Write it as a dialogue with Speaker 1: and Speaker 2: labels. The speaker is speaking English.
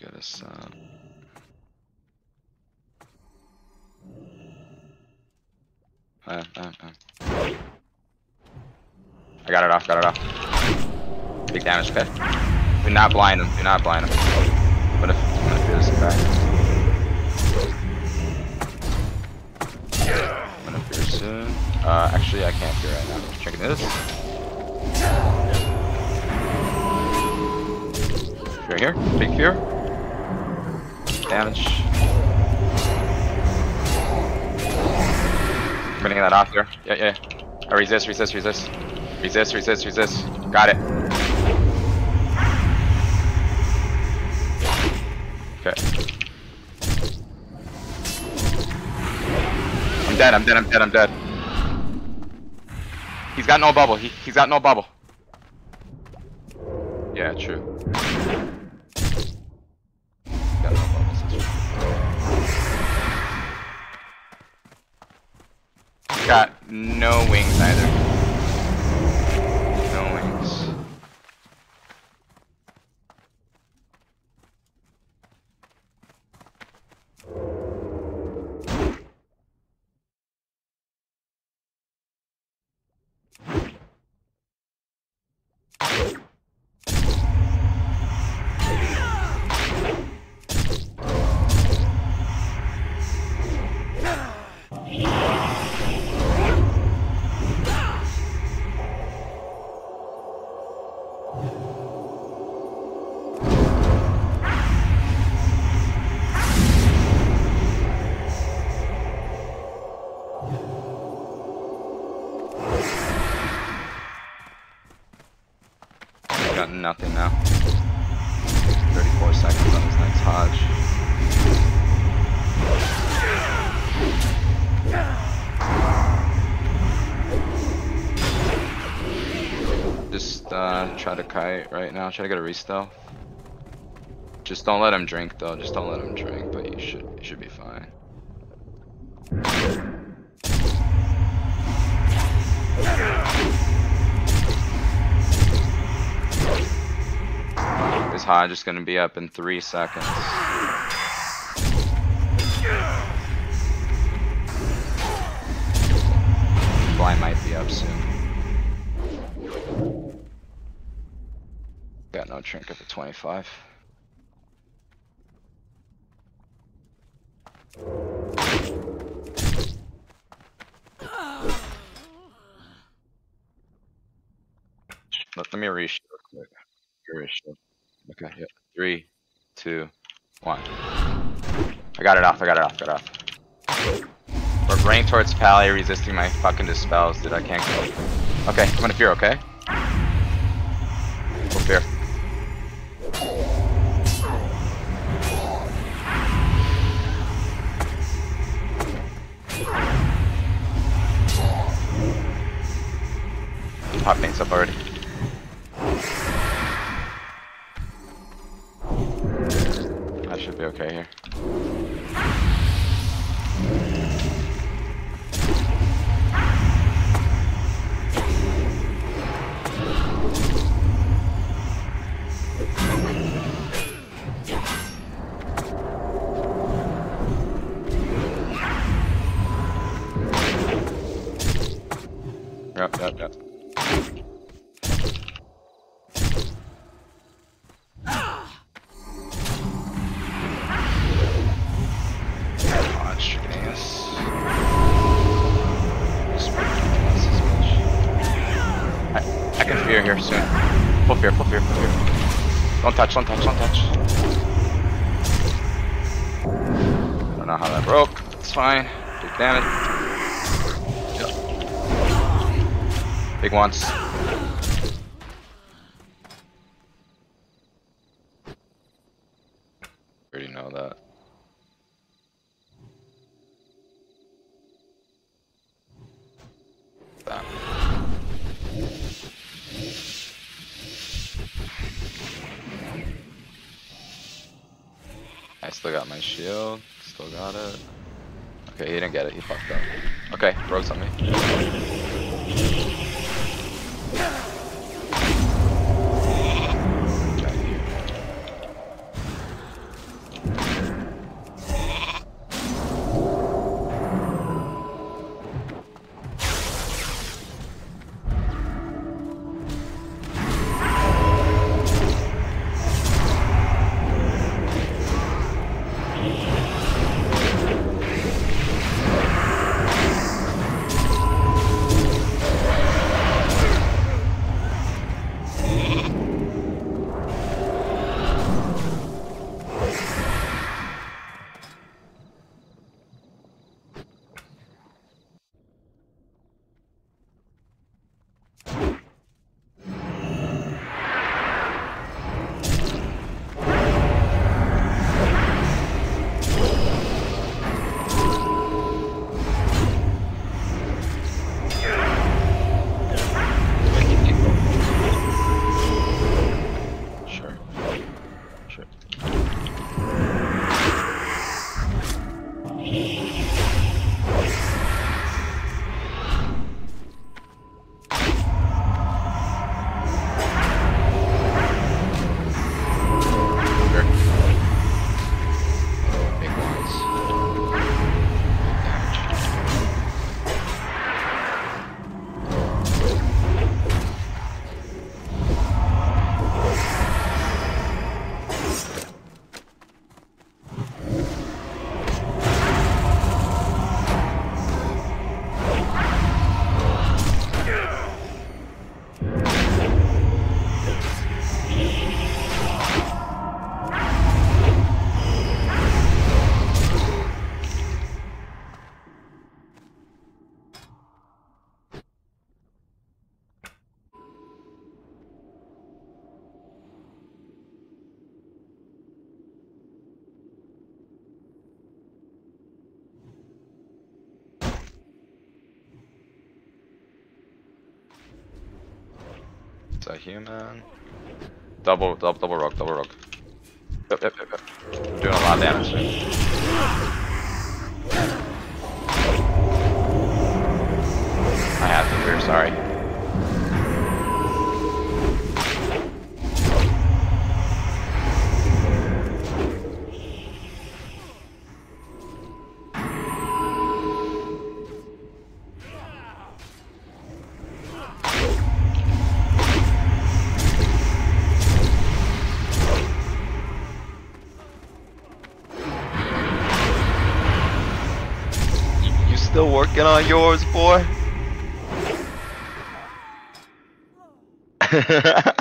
Speaker 1: get a sub. Uh, uh, uh. I got it off, got it off. Big damage, okay? Do not blind him, do not blind him. What if I'm gonna do this back? I'm gonna fear soon. Uh, actually, I can't fear right now. Checking this. Fear here, big fear. Damage. Bringing that off there. Yeah, yeah. I resist, resist, resist. Resist, resist, resist. Got it. Okay. I'm dead, I'm dead, I'm dead, I'm dead. He's got no bubble. He, he's got no bubble. Yeah, true. Got no wings either. No wings. Nothing now. 34 seconds on this next HoJ. Just uh, try to kite right now. Try to get a restow. Just don't let him drink though. Just don't let him drink. But you should you should be fine. HoJ is gonna be up in three seconds. Blind might be up soon. Got no trinket for 25. Let, let me reshoot real quick. Reshoot. Okay, yeah. Three, two, one. I got it off, I got it off, got it off. We're running towards Pally, resisting my fucking dispels, dude. I can't go. Okay, I'm gonna fear, okay? Full fear. Pop things up already. Okay here. Yep, yep, yep. Fear here soon. Full fear, full fear, full fear. Don't touch, don't touch, don't touch. I Don't know how that broke. It's fine. Big damage. Big ones. Already know that. That. I still got my shield. Still got it. Okay, he didn't get it. He fucked up. Okay, broke's on me. Human. Double, double, double rogue, double rock. Yep, yep, yep, yep. Doing a lot of damage. I have to clear, sorry. Still working on yours, boy?